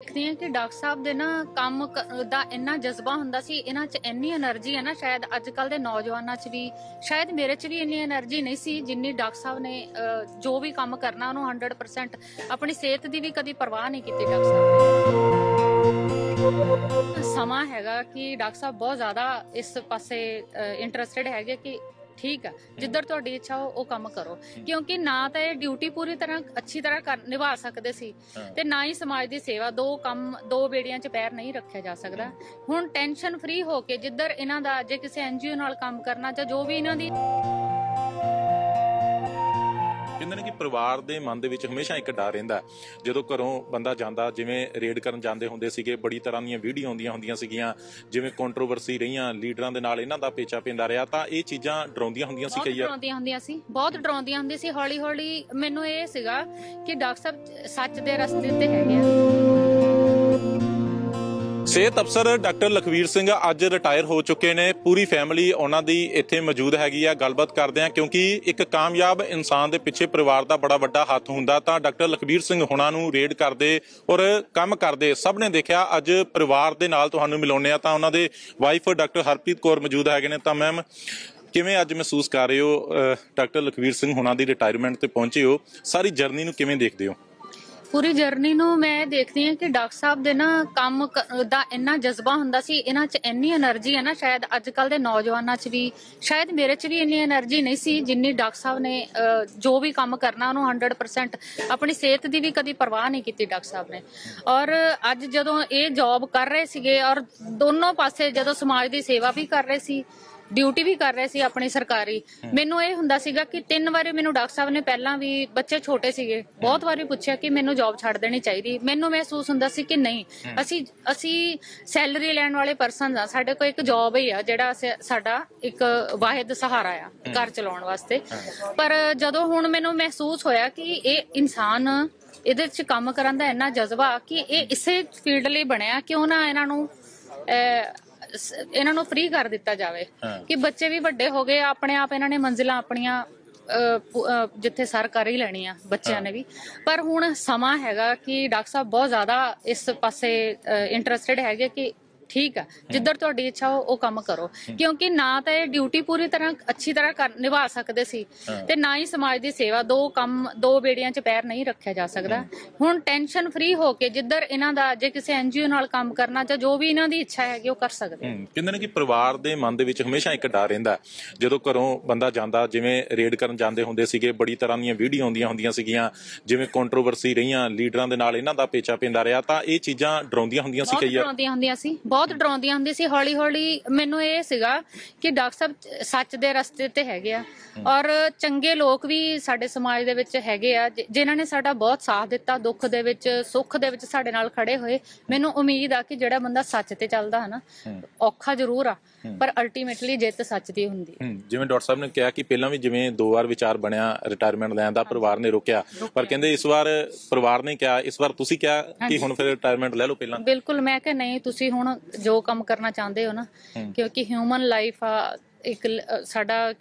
ਦੇਖਦੇ ਹਾਂ ਕਿ ਡਾਕਟਰ ਸਾਹਿਬ ਦੇ ਨਾ ਕੰਮ ਦਾ ਇੰਨਾ ਜਜ਼ਬਾ ਹੁੰਦਾ ਸੀ, ਇਹਨਾਂ 'ਚ ਇੰਨੀ એનર્ਜੀ ਹੈ ਨਾ, ਸ਼ਾਇਦ ਅੱਜ ਕੱਲ ਦੇ ਨੌਜਵਾਨਾਂ 'ਚ ਵੀ, ਸ਼ਾਇਦ ਮੇਰੇ 'ਚ ਵੀ ਇੰਨੀ એનર્ਜੀ ਨਹੀਂ ਸੀ ਜਿੰਨੀ ਡਾਕਟਰ ਸਾਹਿਬ ਨੇ ਜੋ ਵੀ ਕੰਮ ਕਰਨਾ ਉਹਨੂੰ 100% ਆਪਣੀ ਸਿਹਤ ਦੀ ਵੀ ਕਦੀ ਪਰਵਾਹ ਨਹੀਂ ਕੀਤੀ ਡਾਕਟਰ ਸਾਹਿਬ ਨੇ। ਸਮਾਂ ਹੈਗਾ ਕਿ ਡਾਕਟਰ ਸਾਹਿਬ ਬਹੁਤ ਜ਼ਿਆਦਾ ਇਸ ਪਾਸੇ ਇੰਟਰਸਟਿਡ ਹੈਗੇ ਕਿ ਠੀਕ ਆ ਜਿੱਧਰ ਤੁਹਾਡੀ ਇੱਛਾ ਹੋ ਉਹ ਕੰਮ ਕਰੋ। ਕਿਉਂਕਿ ਨਾ ਤਾਂ ਇਹ ਡਿਊਟੀ ਪੂਰੀ ਤਰ੍ਹਾਂ ਅੱਛੀ ਤਰ੍ਹਾਂ ਕਰ ਨਿਭਾ ਸਕਦੇ ਸੀ ਤੇ ਨਾ ਹੀ ਸਮਾਜ ਦੀ ਸੇਵਾ ਦੋ ਕੰਮ ਦੋ ਬੇੜੀਆਂ 'ਚ ਪੈਰ ਨਹੀਂ ਰੱਖਿਆ ਜਾ ਸਕਦਾ। ਹੁਣ ਟੈਨਸ਼ਨ ਫ੍ਰੀ ਹੋ ਕੇ ਜਿੱਧਰ ਇਹਨਾਂ ਦਾ ਜੇ ਕਿਸੇ ਐਨਜੀਓ ਨਾਲ ਕੰਮ ਕਰਨਾ ਜਾਂ ਜੋ ਵੀ ਇਹਨਾਂ ਦੀ ਕਹਿੰਦੇ ਨੇ ਕਿ ਪਰਿਵਾਰ ਦੇ ਮਨ ਦੇ ਵਿੱਚ ਹਮੇਸ਼ਾ ਇੱਕ ਡਰ ਰਹਿੰਦਾ। ਜਦੋਂ ਘਰੋਂ ਬੰਦਾ ਜਾਂਦਾ ਜਿਵੇਂ ਰੇਡ ਕਰਨ ਜਾਂਦੇ ਹੁੰਦੇ ਸੀਗੇ ਬੜੀ ਤਰ੍ਹਾਂ ਦੀਆਂ ਵੀਡੀਓ ਆਉਂਦੀਆਂ ਹੁੰਦੀਆਂ ਸੀਗੀਆਂ ਜਿਵੇਂ ਕੰਟਰੋਵਰਸੀ ਰਹੀਆਂ ਲੀਡਰਾਂ ਦੇ ਨਾਲ ਇਹਨਾਂ ਦਾ ਪੇਚਾ ਪੈਂਦਾ ਰਿਹਾ ਤਾਂ ਇਹ ਚੀਜ਼ਾਂ ਡਰਾਉਂਦੀਆਂ ਹੁੰਦੀਆਂ ਸੀ ਕਈ ਵਾਰ ਡਰਾਉਂਦੀਆਂ ਹੁੰਦੀਆਂ ਸੀ ਬਹੁਤ ਡਰਾਉਂਦੀਆਂ ਹੁੰਦੀਆਂ ਸੀ। ਹੌਲੀ ਹੌਲੀ ਮੈਨੂੰ ਇਹ ਸੀਗਾ ਕਿ ਡਾਕਟਰ ਸਾਹਿਬ ਸੱਚ ਦੇ ਰਸਤੇ ਤੇ ਹੈਗੇ ਆ। ਸਿਹਤ ਅਫਸਰ ਡਾਕਟਰ ਲਖਵੀਰ ਸਿੰਘ ਅੱਜ ਰਿਟਾਇਰ ਹੋ ਚੁੱਕੇ ਨੇ। ਪੂਰੀ ਫੈਮਿਲੀ ਉਹਨਾਂ ਦੀ ਇੱਥੇ ਮੌਜੂਦ ਹੈਗੀ ਆ। ਗੱਲਬਾਤ ਕਰਦੇ ਆ ਕਿਉਂਕਿ ਇੱਕ ਕਾਮਯਾਬ ਇਨਸਾਨ ਦੇ ਪਿੱਛੇ ਪਰਿਵਾਰ ਦਾ ਬੜਾ ਵੱਡਾ ਹੱਥ ਹੁੰਦਾ ਤਾਂ ਡਾਕਟਰ ਲਖਵੀਰ ਸਿੰਘ ਹੁਣਾਂ ਨੂੰ ਰੇਡ ਕਰਦੇ ਔਰ ਕੰਮ ਕਰਦੇ ਸਭ ਨੇ ਦੇਖਿਆ। ਅੱਜ ਪਰਿਵਾਰ ਦੇ ਨਾਲ ਤੁਹਾਨੂੰ ਮਿਲਾਉਂਦੇ ਆ ਤਾਂ ਉਹਨਾਂ ਦੇ ਵਾਈਫ ਡਾਕਟਰ ਹਰਪ੍ਰੀਤ ਕੌਰ ਮੌਜੂਦ ਹੈਗੇ ਨੇ। ਤਾਂ ਮੈਮ, ਕਿਵੇਂ ਅੱਜ ਮਹਿਸੂਸ ਕਰ ਰਹੇ ਹੋ? ਡਾਕਟਰ ਲਖਵੀਰ ਸਿੰਘ ਹੁਣਾਂ ਦੀ ਰਿਟਾਇਰਮੈਂਟ ਤੇ ਪਹੁੰਚੇ ਹੋ। ਸਾਰੀ ਜਰਨੀ ਨੂੰ ਕਿਵੇਂ ਦੇਖਦੇ ਹੋ? ਪੂਰੀ ਜਰਨੀ ਨੂੰ ਮੈਂ ਦੇਖਦੀ ਹਾਂ ਕਿ ਡਾਕਟਰ ਸਾਹਿਬ ਦੇ ਨਾ ਕੰਮ ਦਾ ਇੰਨਾ ਜਜ਼ਬਾ ਹੁੰਦਾ ਸੀ, ਇਹਨਾਂ 'ਚ ਇੰਨੀ એનર્ਜੀ ਹੈ ਨਾ, ਸ਼ਾਇਦ ਅੱਜ ਕੱਲ ਦੇ ਨੌਜਵਾਨਾਂ 'ਚ ਵੀ, ਸ਼ਾਇਦ ਮੇਰੇ 'ਚ ਵੀ ਇੰਨੀ એનર્ਜੀ ਨਹੀਂ ਸੀ ਜਿੰਨੀ ਡਾਕਟਰ ਸਾਹਿਬ ਨੇ ਜੋ ਵੀ ਕੰਮ ਕਰਨਾ ਉਹਨੂੰ 100% ਆਪਣੀ ਸਿਹਤ ਦੀ ਵੀ ਕਦੀ ਪਰਵਾਹ ਨਹੀਂ ਕੀਤੀ ਡਾਕਟਰ ਸਾਹਿਬ ਨੇ। ਔਰ ਅੱਜ ਜਦੋਂ ਇਹ ਜੌਬ ਕਰ ਰਹੇ ਸੀਗੇ ਔਰ ਦੋਨੋਂ ਪਾਸੇ ਜਦੋਂ ਸਮਾਜ ਦੀ ਸੇਵਾ ਵੀ ਕਰ ਰਹੇ ਸੀ ਡਿਊਟੀ ਵੀ ਕਰ ਰਹੇ ਸੀ ਆਪਣੀ ਸਰਕਾਰੀ। ਮੈਨੂੰ ਇਹ ਹੁੰਦਾ ਸੀਗਾ ਕਿ ਤਿੰਨ ਵਾਰੀ ਮੈਨੂੰ ਡਾਕਟਰ ਸਾਹਿਬ ਨੇ ਪਹਿਲਾਂ ਵੀ ਬੱਚੇ ਛੋਟੇ ਸੀਗੇ ਬਹੁਤ ਵਾਰੀ ਪੁੱਛਿਆ ਕਿ ਮੈਨੂੰ ਜੌਬ ਛੱਡ ਦੇਣੀ ਚਾਹੀਦੀ। ਮੈਨੂੰ ਮਹਿਸੂਸ ਹੁੰਦਾ ਸੀ ਕਿ ਨਹੀਂ ਅਸੀਂ ਅਸੀਂ ਸੈਲਰੀ ਲੈਣ ਵਾਲੇ ਪਰਸਨ ਆ ਸਾਡੇ ਕੋਲ ਇੱਕ ਜੌਬ ਹੀ ਆ ਜਿਹੜਾ ਸਾਡਾ ਇੱਕ ਵਾਹਿਦ ਸਹਾਰਾ ਆ ਘਰ ਚਲਾਉਣ ਵਾਸਤੇ। ਪਰ ਜਦੋਂ ਹੁਣ ਮੈਨੂੰ ਮਹਿਸੂਸ ਹੋਇਆ ਕਿ ਇਹ ਇਨਸਾਨ ਇਹਦੇ 'ਚ ਕੰਮ ਕਰਨ ਦਾ ਇੰਨਾ ਜਜ਼ਬਾ ਕਿ ਇਹ ਇਸੇ ਫੀਲਡ ਲਈ ਬਣਿਆ ਕਿਉਂ ਨਾ ਇਹਨਾਂ ਨੂੰ ਇਹਨਾਂ ਨੂੰ ਫ੍ਰੀ ਕਰ ਦਿੱਤਾ ਜਾਵੇ। ਕਿ ਬੱਚੇ ਵੀ ਵੱਡੇ ਹੋ ਗਏ ਆਪਣੇ ਆਪ ਇਹਨਾਂ ਨੇ ਮੰਜ਼ਿਲਾਂ ਆਪਣੀਆਂ ਜਿੱਥੇ ਸਰ ਕਰ ਹੀ ਲੈਣੀਆਂ ਬੱਚਿਆਂ ਨੇ ਵੀ। ਪਰ ਹੁਣ ਸਮਾਂ ਹੈਗਾ ਕਿ ਡਾਕਟਰ ਸਾਹਿਬ ਬਹੁਤ ਜ਼ਿਆਦਾ ਇਸ ਪਾਸੇ ਇੰਟਰਸਟਿਡ ਹੈਗੇ ਕਿ ਠੀਕ ਆ ਜਿੱਧਰ ਤੁਹਾਡੀ ਇੱਛਾ ਹੋ ਉਹ ਕੰਮ ਕਰੋ। ਕਿਉਂਕਿ ਨਾ ਤਾਂ ਇਹ ਡਿਊਟੀ ਪੂਰੀ ਤਰ੍ਹਾਂ ਅੱਛੀ ਤਰ੍ਹਾਂ ਨਿਭਾ ਸਕਦੇ ਸੀ ਤੇ ਨਾ ਹੀ ਸਮਾਜ ਦੀ ਸੇਵਾ ਦੋ ਕੰਮ ਦੋ ਬੇੜੀਆਂ 'ਚ ਪੈਰ ਨਹੀਂ ਰੱਖਿਆ ਜਾ ਸਕਦਾ। ਹੁਣ ਟੈਨਸ਼ਨ ਫ੍ਰੀ ਹੋ ਕੇ ਜਿੱਧਰ ਇਹਨਾਂ ਦਾ ਜੇ ਕਿਸੇ ਐਨਜੀਓ ਨਾਲ ਕੰਮ ਕਰਨਾ ਜਾਂ ਜੋ ਵੀ ਇਹਨਾਂ ਦੀ ਇੱਛਾ ਹੈਗੀ ਉਹ ਕਰ ਸਕਦੇ ਕਹਿੰਦੇ ਨੇ ਕਿ ਪਰਿਵਾਰ ਦੇ ਮਨ ਦੇ ਵਿੱਚ ਹਮੇਸ਼ਾ ਇੱਕ ਡਰ ਰਹਿੰਦਾ। ਜਦੋਂ ਘਰੋਂ ਬੰਦਾ ਜਾਂਦਾ ਜਿਵੇਂ ਰੇਡ ਕਰਨ ਜਾਂਦੇ ਹੁੰਦੇ ਸੀਗੇ ਬੜੀ ਤਰ੍ਹਾਂ ਦੀਆਂ ਵੀਡੀਓ ਆਉਂਦੀਆਂ ਹੁੰਦੀਆਂ ਸੀਗੀਆਂ ਜਿਵੇਂ ਕੰਟਰੋਵਰਸੀ ਰਹੀਆਂ ਲੀਡਰਾਂ ਦੇ ਨਾਲ ਇਹਨਾਂ ਦਾ ਪੇਚਾ ਪੈਂਦਾ ਰਿਹਾ ਤਾਂ ਇਹ ਚੀਜ਼ਾਂ ਡਰਾਉਂਦੀਆਂ ਹੁੰਦੀਆਂ ਸੀ ਕਈ ਵਾਰ? ਡਰਾਉਂਦੀਆਂ ਹੁੰਦੀਆਂ ਸੀ ਬਹੁਤ ਡਰਾਉਂਦੀਆਂ ਹੁੰਦੀ ਸੀ ਹੌਲੀ ਹੌਲੀ ਮੈਨੂੰ ਇਹ ਸੀਗਾ ਕਿ ਡਾਕਟਰ ਸਾਹਿਬ ਸੱਚ ਦੇ ਰਸਤੇ ਤੇ ਹੈਗੇ ਆ। ਔਰ ਚੰਗੇ ਲੋਕ ਵੀ ਸਾਡੇ ਸਮਾਜ ਦੇ ਵਿੱਚ ਹੈਗੇ ਆ ਜਿਨ੍ਹਾਂ ਨੇ ਸਾਡਾ ਬਹੁਤ ਸਾਥ ਦਿੱਤਾ ਦੁੱਖ ਦੇ ਵਿੱਚ ਸੁੱਖ ਦੇ ਵਿੱਚ ਸਾਡੇ ਨਾਲ ਖੜੇ ਹੋਏ। ਮੈਨੂੰ ਉਮੀਦ ਆ ਕਿ ਜਿਹੜਾ ਬੰਦਾ ਸੱਚ ਤੇ ਚੱਲਦਾ ਹੈ। ਨਾ ਔਖਾ ਜ਼ਰੂਰ ਆ ਪਰ ਅਲਟੀਮੇਟਲੀ ਜਿੱਤ ਸੱਚ ਦੀ ਹੁੰਦੀ ਹੈ ਜਿਵੇਂ ਡਾਕਟਰ ਸਾਹਿਬ ਨੇ ਕਿਹਾ ਕਿ ਪਹਿਲਾਂ ਵੀ ਜਿਵੇਂ ਦੋ ਵਾਰ ਵਿਚਾਰ ਬਣਿਆ ਰਿਟਾਇਰਮੈਂਟ ਲੈਣ ਦਾ ਪਰਿਵਾਰ ਨੇ ਰੋਕਿਆ ਪਰ ਕਹਿੰਦੇ ਇਸ ਵਾਰ ਪਰਿਵਾਰ ਨੇ ਕਿਹਾ ਇਸ ਵਾਰ ਤੁਸੀਂ ਕਿਹਾ ਕਿ ਹੁਣ ਫਿਰ ਰਿਟਾਇਰਮੈਂਟ ਲੈ ਲਓ ਪਹਿਲਾਂ। ਬਿਲਕੁਲ ਮੈਂ ਕਿ ਨਹੀਂ ਤੁਸੀਂ ਹੁਣ ਜੋ ਕੰਮ ਕਰਨਾ ਚਾਹੁੰਦੇ ਹੋ ਨਾ ਕਿਉਂਕਿ ਹਿਊਮਨ ਲਾਈਫ ਆ ਇੱਕ ਸਾਡਾ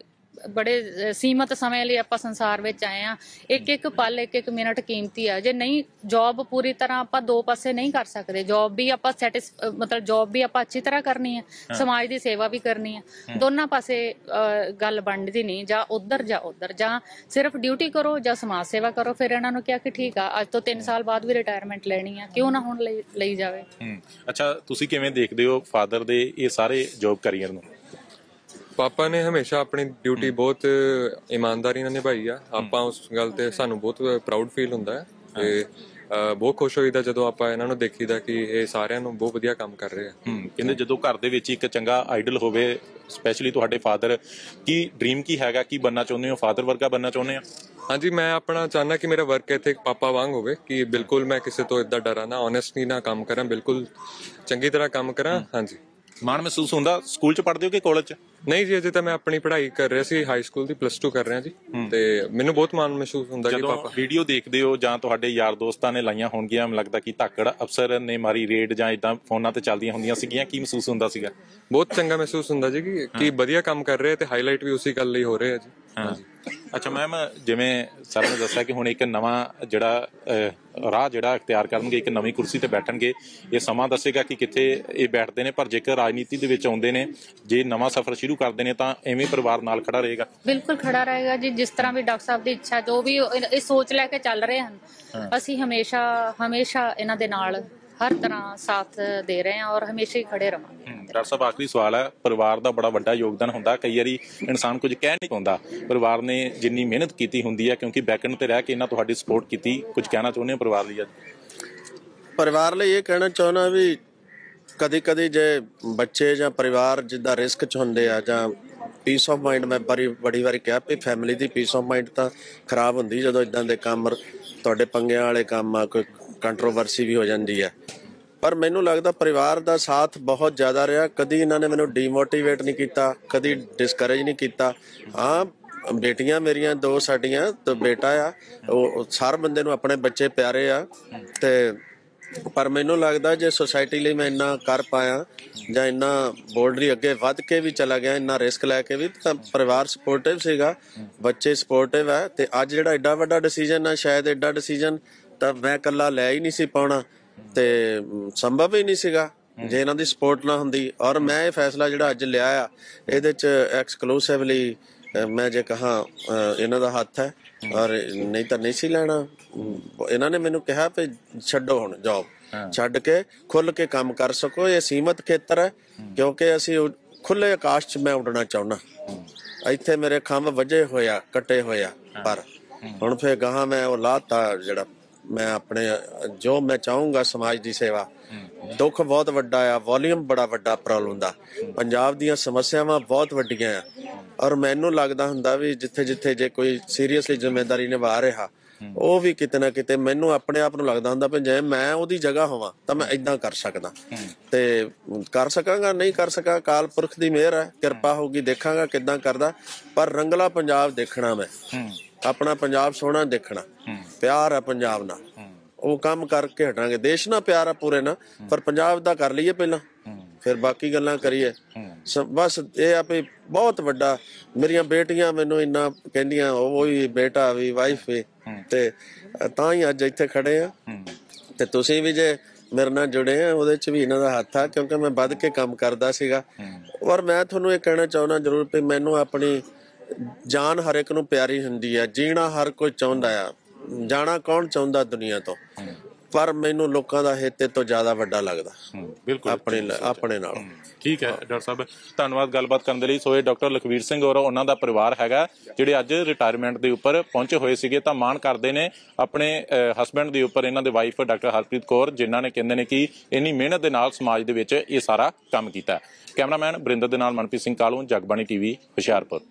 ਬੜੇ ਸੀਮਤ ਸਮੇਂ ਲਈ ਆਪਾਂ ਸੰਸਾਰ ਵਿੱਚ ਆਏ ਆ ਇੱਕ ਇੱਕ ਪਲ ਇੱਕ ਇੱਕ ਮਿੰਟ ਕੀਮਤੀ ਆ। ਜੇ ਨਹੀਂ ਜੌਬ ਪੂਰੀ ਤਰ੍ਹਾਂ ਆਪਾਂ ਦੋ ਪਾਸੇ ਨਹੀਂ ਕਰ ਸਕਦੇ। ਜੌਬ ਵੀ ਆਪਾਂ ਸੈਟਿਸ ਮਤਲਬ ਜੌਬ ਵੀ ਆਪਾਂ ਅੱਛੀ ਤਰ੍ਹਾਂ ਕਰਨੀ ਹੈ। ਸਮਾਜ ਦੀ ਸੇਵਾ ਵੀ ਕਰਨੀ ਹੈ। ਦੋਨਾਂ ਪਾਸੇ ਗੱਲ ਬਣਦੀ ਨਹੀਂ। ਜਾਂ ਉਧਰ ਜਾਂ ਉਧਰ। ਜਾਂ ਸਿਰਫ ਡਿਊਟੀ ਕਰੋ ਜਾਂ ਸਮਾਜ ਸੇਵਾ ਕਰੋ ਫਿਰ ਇਹਨਾਂ ਨੂੰ ਕਿਹਾ ਕਿ ਠੀਕ ਆ ਅੱਜ ਤੋਂ 3 ਸਾਲ ਬਾਅਦ ਵੀ ਰਿਟਾਇਰਮੈਂਟ ਲੈਣੀ ਆ। ਕਿਉਂ ਨਾ ਹੁਣ ਲਈ ਜਾਵੇ। ਅੱਛਾ ਤੁਸੀਂ ਕਿਵੇਂ ਦੇਖਦੇ ਹੋ ਫਾਦਰ ਦੇ ਇਹ ਸਾਰੇ ਜੌਬ ਕਰੀਅਰ ਨੂੰ? ਪਾਪਾ ਨੇ ਹਮੇਸ਼ਾ ਆਪਣੀ ਡਿਊਟੀ ਬਹੁਤ ਇਮਾਨਦਾਰੀ ਨਾਲ ਨਿਭਾਈ ਆ। ਆਪਾਂ ਉਸ ਗੱਲ ਤੇ ਸਾਨੂੰ ਬਹੁਤ ਪ੍ਰਾਊਡ ਫੀਲ ਹੁੰਦਾ ਹੈ। ਤੇ ਬਹੁਤ ਖੁਸ਼ ਹੋਈਦਾ ਜਦੋਂ ਆਪਾਂ ਇਹਨਾਂ ਨੂੰ ਦੇਖੀਦਾ ਕਿ ਇਹ ਸਾਰਿਆਂ ਨੂੰ ਬਹੁਤ ਵਧੀਆ ਕੰਮ ਕਰ ਰਹੇ ਆ। ਕਹਿੰਦੇ ਜਦੋਂ ਘਰ ਦੇ ਵਿੱਚ ਇੱਕ ਚੰਗਾ ਆਈਡਲ ਹੋਵੇ ਸਪੈਸ਼ਲੀ ਤੁਹਾਡੇ ਫਾਦਰ ਕੀ ਡ੍ਰੀਮ ਕੀ ਹੈਗਾ? ਕੀ ਬੰਨਾ ਚਾਹੁੰਦੇ ਹੋ? ਫਾਦਰ ਵਰਗਾ ਬੰਨਾ ਚਾਹੁੰਦੇ ਆ? ਹਾਂਜੀ ਮੈਂ ਆਪਣਾ ਚਾਹੁੰਦਾ ਕਿ ਮੇਰਾ ਵਰਕ ਇੱਥੇ ਪਾਪਾ ਵਾਂਗ ਹੋਵੇ ਕਿ ਬਿਲਕੁਲ ਮੈਂ ਕਿਸੇ ਤੋਂ ਇਦਾਂ ਡਰਾਂ ਨਾ ਓਨੈਸਟਲੀ ਨਾਲ ਕੰਮ ਕਰਾਂ ਬਿਲਕੁਲ ਚੰਗੀ ਤਰ੍ਹਾਂ ਕੰਮ ਕਰਾਂ। ਹਾਂਜੀ। ਮਾਣ ਮਹਿਸੂਸ ਹੁੰਦਾ? ਸਕੂਲ ਚ ਪੜ੍ਹਦੇ ਹੋ ਕਿ ਕਾਲਜ ਚ? ਨਹੀਂ ਜੀ ਅਜੇ ਤਾਂ ਮੈਂ ਆਪਣੀ ਪੜ੍ਹਾਈ ਕਰ ਰਿਹਾ ਸੀ ਹਾਈ ਸਕੂਲ ਦੀ ਪਲੱਸ 2 ਕਰ ਰਿਹਾ ਜੀ। ਤੇ ਮੈਨੂੰ ਬਹੁਤ ਮਾਣ ਮਹਿਸੂਸ ਹੁੰਦਾ ਕਿ ਪਾਪਾ ਵੀਡੀਓ ਦੇਖਦੇ ਹੋ ਜਾਂ ਤੁਹਾਡੇ ਯਾਰ ਦੋਸਤਾਂ ਨੇ ਲਾਈਆਂ ਹੋਣਗੀਆਂ ਮੈਨੂੰ ਲੱਗਦਾ ਕਿ ਧਾਕੜ ਅਫਸਰ ਨੇ ਮਾਰੀ ਰੇਡ ਜਾਂ ਇਦਾਂ ਫੋਨਾਂ ਤੇ ਚੱਲਦੀਆਂ ਹੁੰਦੀਆਂ ਸੀਗੀਆਂ ਕੀ ਮਹਿਸੂਸ ਹੁੰਦਾ ਸੀਗਾ? ਬਹੁਤ ਚੰਗਾ ਮਹਿਸੂਸ ਹੁੰਦਾ ਜੀ ਕਿ ਵਧੀਆ ਕੰਮ ਕਰ ਰਹੇ ਤੇ ਹਾਈਲਾਈਟ ਵੀ ਉਸੇ ਗੱਲ ਲਈ ਹੋ ਰਹੇ ਆ ਜੀ। ਹਾਂਜੀ। ਅੱਛਾ ਮੈਮ ਜਿਵੇਂ ਸਰ ਨੇ ਦੱਸਿਆ ਕਿ ਹੁਣ ਇੱਕ ਨਵਾਂ ਜਿਹੜਾ ਰਾਹ ਜਿਹੜਾ ਇਖਤਿਆਰ ਕਰਨਗੇ ਇੱਕ ਨਵੀਂ ਕੁਰਸੀ ਤੇ ਬੈਠਣਗੇ ਇਹ ਸਮਾਂ ਦੱਸੇਗਾ ਕਿ ਕਿੱਥੇ ਇਹ ਬੈਠਦੇ ਨੇ ਪਰ ਜੇਕਰ ਰਾਜਨੀਤੀ ਦੇ ਵਿੱਚ ਆਉਂਦੇ ਨੇ ਜੇ ਨਵਾਂ ਸਫ਼ਰ ਸ਼ੁਰੂ ਕਰਦੇ ਨੇ ਤਾਂ ਐਵੇਂ ਪਰਿਵਾਰ ਨਾਲ ਖੜਾ ਰਹੇਗਾ। ਬਿਲਕੁਲ ਖੜਾ ਰਹੇਗਾ ਜੀ ਜਿਸ ਤਰ੍ਹਾਂ ਵੀ ਡਾਕਟਰ ਸਾਹਿਬ ਦੀ ਇੱਛਾ ਜੋ ਵੀ ਇਹ ਸੋਚ ਲੈ ਕੇ ਚੱਲ ਰਹੇ ਹਨ ਅਸੀਂ ਹਮੇਸ਼ਾ ਹਮੇਸ਼ਾ ਇਹਨਾਂ ਦੇ ਨਾਲ ਹਰ ਤਰ੍ਹਾਂ ਸਾਥ ਦੇ ਰਹੇ ਹਾਂ ਔਰ ਹਮੇਸ਼ਾ ਹੀ ਖੜੇ ਰਵਾਂਗੇ। ਡਾਕਟਰ ਸਾਹਿਬ ਆਖਰੀ ਸਵਾਲ ਹੈ। ਪਰਿਵਾਰ ਦਾ ਬੜਾ ਵੱਡਾ ਯੋਗਦਾਨ ਹੁੰਦਾ। ਕਈ ਵਾਰੀ ਇਨਸਾਨ ਕੁਝ ਕਹਿ ਨਹੀਂ ਪਾਉਂਦਾ। ਪਰਿਵਾਰ ਨੇ ਜਿੰਨੀ ਮਿਹਨਤ ਕੀਤੀ ਹੁੰਦੀ ਹੈ ਕਿਉਂਕਿ ਬੈਕਐਂਡ ਤੇ ਰਹਿ ਕੇ ਇਹਨਾਂ ਤੁਹਾਡੀ ਸਪੋਰਟ ਕੀਤੀ। ਕੁਝ ਕਹਿਣਾ ਚਾਹੁੰਦੇ ਹੋ ਪਰਿਵਾਰ ਲਈ ਅੱਜ? ਪਰਿਵਾਰ ਲਈ ਇਹ ਕਹਿਣਾ ਚਾਹੁੰਦਾ ਵੀ ਕਦੀ ਕਦੀ ਜੇ ਬੱਚੇ ਜਾਂ ਪਰਿਵਾਰ ਜਿੱਦਾਂ ਰਿਸਕ ਚ ਹੁੰਦੇ ਆ ਜਾਂ ਪੀਸ ਆਫ ਮਾਈਂਡ ਮੈਂ ਬੜੀ ਬੜੀ ਵਾਰੀ ਕਿਹਾ ਵੀ ਫੈਮਿਲੀ ਦੀ ਪੀਸ ਆਫ ਮਾਈਂਡ ਤਾਂ ਖਰਾਬ ਹੁੰਦੀ ਜਦੋਂ ਇਦਾਂ ਦੇ ਕੰਮ ਤੁਹਾਡੇ ਪੰਗਿਆਂ ਵਾਲੇ ਕੰਮ ਆ ਕੋਈ ਕੰਟਰੋਵਰਸੀ ਵੀ ਹੋ ਜਾਂਦੀ ਹੈ। ਪਰ ਮੈਨੂੰ ਲੱਗਦਾ ਪਰਿਵਾਰ ਦਾ ਸਾਥ ਬਹੁਤ ਜ਼ਿਆਦਾ ਰਿਹਾ। ਕਦੀ ਇਹਨਾਂ ਨੇ ਮੈਨੂੰ ਡੀਮੋਟੀਵੇਟ ਨਹੀਂ ਕੀਤਾ, ਕਦੀ ਡਿਸਕਰੇਜ ਨਹੀਂ ਕੀਤਾ। ਹਾਂ, ਬੇਟੀਆਂ ਮੇਰੀਆਂ, ਦੋ ਸਾਡੀਆਂ, ਤੇ ਬੇਟਾ ਆ, ਉਹ ਸਾਰ ਬੰਦੇ ਨੂੰ ਆਪਣੇ ਬੱਚੇ ਪਿਆਰੇ ਆ। ਤੇ ਪਰ ਮੈਨੂੰ ਲੱਗਦਾ ਜੇ ਸੋਸਾਇਟੀ ਲਈ ਮੈਂ ਇੰਨਾ ਕਰ ਪਾਇਆ, ਜਾਂ ਇੰਨਾ ਬੋਲਡਰੀ ਅੱਗੇ ਵੱਧ ਕੇ ਵੀ ਚਲਾ ਗਿਆ, ਇੰਨਾ ਰਿਸਕ ਲੈ ਕੇ ਵੀ, ਤਾਂ ਪਰਿਵਾਰ ਸਪੋਰਟਿਵ ਸੀਗਾ, ਬੱਚੇ ਸਪੋਰਟਿਵ ਹੈ ਤੇ ਅੱਜ ਜਿਹੜਾ ਐਡਾ ਵੱਡਾ ਡਿਸੀਜਨ ਆ, ਸ਼ਾਇਦ ਐਡਾ ਡਿਸੀਜਨ ਤਾਂ ਮੈਂ ਇਕੱਲਾ ਲੈ ਹੀ ਨਹੀਂ ਸੀ ਪਾਉਣਾ ਤੇ ਸੰਭਵ ਹੀ ਨਹੀਂ ਸੀਗਾ ਜੇ ਇਹਨਾਂ ਦੀ ਸਪੋਰਟ ਨਾ ਹੁੰਦੀ। ਔਰ ਮੈਂ ਇਹ ਫੈਸਲਾ ਜਿਹੜਾ ਅੱਜ ਲਿਆ ਆ ਇਹਦੇ ਚ ਐਕਸਕਲੂਸਿਵਲੀ ਮੈਂ ਜੇ ਕਹਾ ਇਹਨਾਂ ਦਾ ਹੱਥ ਹੈ। ਔਰ ਨਹੀਂ ਤਾਂ ਨਹੀਂ ਸੀ ਲੈਣਾ। ਇਹਨਾਂ ਨੇ ਮੈਨੂੰ ਕਿਹਾ ਵੀ ਛੱਡੋ ਹੁਣ ਜੌਬ ਛੱਡ ਕੇ ਖੁੱਲ ਕੇ ਕੰਮ ਕਰ ਸਕੋ ਇਹ ਸੀਮਤ ਖੇਤਰ ਹੈ ਕਿਉਂਕਿ ਅਸੀਂ ਖੁੱਲੇ ਆਕਾਸ਼ 'ਚ ਮੈਂ ਉੱਡਣਾ ਚਾਹੁੰਦਾ। ਇੱਥੇ ਮੇਰੇ ਖੰਭ ਵਜੇ ਹੋਇਆ ਕੱਟੇ ਹੋਇਆ ਪਰ ਹੁਣ ਫੇਰ ਗਾਹਾਂ ਮੈਂ ਉਹ ਲਾਤਾ ਜਿਹੜਾ ਮੈਂ ਆਪਣੇ, ਜੋ ਮੈਂ ਚਾਹੂੰਗਾ ਸਮਾਜ ਦੀ ਸੇਵਾ, ਦੁੱਖ ਬਹੁਤ ਵੱਡਾ ਆ ਵੋਲਿਊਮ ਬੜਾ ਵੱਡਾ ਪ੍ਰੋਬਲਮ ਦਾ। ਪੰਜਾਬ ਦੀਆਂ ਸਮੱਸਿਆਵਾਂ ਬਹੁਤ ਵੱਡੀਆਂ ਆ। ਔਰ ਮੈਨੂੰ ਲੱਗਦਾ ਹੁੰਦਾ ਵੀ ਜਿੱਥੇ ਜਿੱਥੇ ਜੇ ਕੋਈ ਸੀਰੀਅਸਲੀ ਜ਼ਿੰਮੇਵਾਰੀ ਨਿਭਾ ਰਿਹਾ, ਉਹ ਵੀ ਕਿਤੇ ਨਾ ਕਿਤੇ ਮੈਨੂੰ ਆਪਣੇ ਆਪ ਨੂੰ ਲੱਗਦਾ ਹੁੰਦਾ ਵੀ ਜੇ ਮੈਂ ਉਹਦੀ ਜਗ੍ਹਾ ਹੋਵਾਂ, ਤਾਂ ਮੈਂ ਇਦਾਂ ਕਰ ਸਕਦਾ। ਤੇ ਕਰ ਸਕਾਂਗਾ, ਨਹੀਂ ਕਰ ਸਕਾਂ ਕਾਲ ਪੁਰਖ ਦੀ ਮਿਹਰ ਹੈ, ਕਿਰਪਾ ਹੋਊਗੀ, ਦੇਖਾਂਗਾ ਕਿਦਾਂ ਕਰਦਾ। ਪਰ ਰੰਗਲਾ ਪੰਜਾਬ ਦੇਖਣਾ ਮੈਂ। ਆਪਣਾ ਪੰਜਾਬ ਸੋਹਣਾ ਦੇਖਣਾ। ਪਿਆਰ ਹੈ ਪੰਜਾਬ ਨਾਲ। ਉਹ ਕੰਮ ਕਰਕੇ ਹਟਾਂਗੇ। ਦੇਸ਼ ਨਾਲ ਪਿਆਰ ਆ ਪੂਰੇ ਨਾਲ ਪਰ ਪੰਜਾਬ ਦਾ ਕਰ ਲਈਏ ਪਹਿਲਾਂ। ਫਿਰ ਬਾਕੀ ਗੱਲਾਂ ਕਰੀਏ। ਬਸ ਇਹ ਆ ਵੀ ਬਹੁਤ ਵੱਡਾ ਮੇਰੀਆਂ ਬੇਟੀਆਂ ਮੈਨੂੰ ਇੰਨਾ ਕਹਿੰਦੀਆਂ ਉਹ ਵੀ ਬੇਟਾ ਵੀ ਵਾਈਫ ਵੀ ਤੇ ਤਾਂ ਹੀ ਅੱਜ ਇੱਥੇ ਖੜੇ ਆ। ਤੇ ਤੁਸੀਂ ਵੀ ਜੇ ਮੇਰੇ ਨਾਲ ਜੁੜੇ ਆ ਉਹਦੇ ਚ ਵੀ ਇਹਨਾਂ ਦਾ ਹੱਥ ਆ ਕਿਉਂਕਿ ਮੈਂ ਵੱਧ ਕੇ ਕੰਮ ਕਰਦਾ ਸੀਗਾ। ਔਰ ਮੈਂ ਤੁਹਾਨੂੰ ਇਹ ਕਹਿਣਾ ਚਾਹੁੰਦਾ ਜ਼ਰੂਰ ਵੀ ਮੈਨੂੰ ਆਪਣੀ ਜਾਨ ਹਰ ਇੱਕ ਨੂੰ ਪਿਆਰੀ ਹੁੰਦੀ ਹੈ ਜੀਣਾ ਹਰ ਕੋਈ ਚਾਹੁੰਦਾ ਆ। ਜਾਣਾ ਕੌਣ ਚਾਹੁੰਦਾ ਦੁਨੀਆ ਤੋਂ? ਪਰ ਮੈਨੂੰ ਲੋਕਾਂ ਦਾ ਹਿੱਤੇ ਤੋਂ ਜ਼ਿਆਦਾ ਵੱਡਾ ਲੱਗਦਾ। ਬਿਲਕੁਲ। ਆਪਣੇ ਆਪਣੇ ਨਾਲ। ਠੀਕ ਹੈ ਡਾਕਟਰ ਸਾਹਿਬ। ਧੰਨਵਾਦ ਗੱਲਬਾਤ ਕਰਨ ਦੇ ਲਈ। ਸੋ ਇਹ ਡਾਕਟਰ ਲਖਵੀਰ ਸਿੰਘ ਔਰ ਉਹਨਾਂ ਦਾ ਪਰਿਵਾਰ ਹੈਗਾ ਜਿਹੜੇ ਅੱਜ ਰਿਟਾਇਰਮੈਂਟ ਦੇ ਉੱਪਰ ਪਹੁੰਚੇ ਹੋਏ ਸੀਗੇ ਤਾਂ ਮਾਣ ਕਰਦੇ ਨੇ ਆਪਣੇ ਹਸਬੰਡ ਦੇ ਉੱਪਰ ਇਹਨਾਂ ਦੇ ਵਾਈਫ ਡਾਕਟਰ ਹਰਪ੍ਰੀਤ ਕੌਰ ਜਿਨ੍ਹਾਂ ਨੇ ਕਹਿੰਦੇ ਨੇ ਕਿ ਇੰਨੀ ਮਿਹਨਤ ਦੇ ਨਾਲ ਸਮਾਜ ਦੇ ਵਿੱਚ ਇਹ ਸਾਰਾ ਕੰਮ ਕੀਤਾ। ਕੈਮਰਾਮੈਨ ਬਰਿੰਦਰ ਦੇ ਨਾਲ ਮਨਪ੍ਰੀਤ ਸਿੰਘ ਕਾਲੂ ਜਗਬਾਣੀ ਟੀਵੀ ਹੁਸ਼ਿਆਰਪੁਰ।